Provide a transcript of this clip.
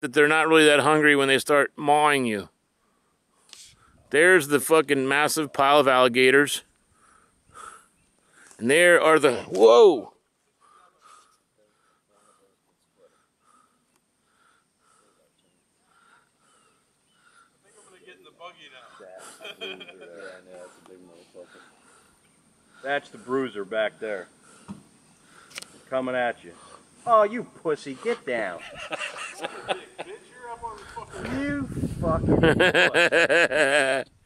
that they're not really that hungry when they start mawing you. There's the fucking massive pile of alligators. And there are the whoa. That's the bruiser back there. Coming at you. Oh, you pussy, get down. fucking.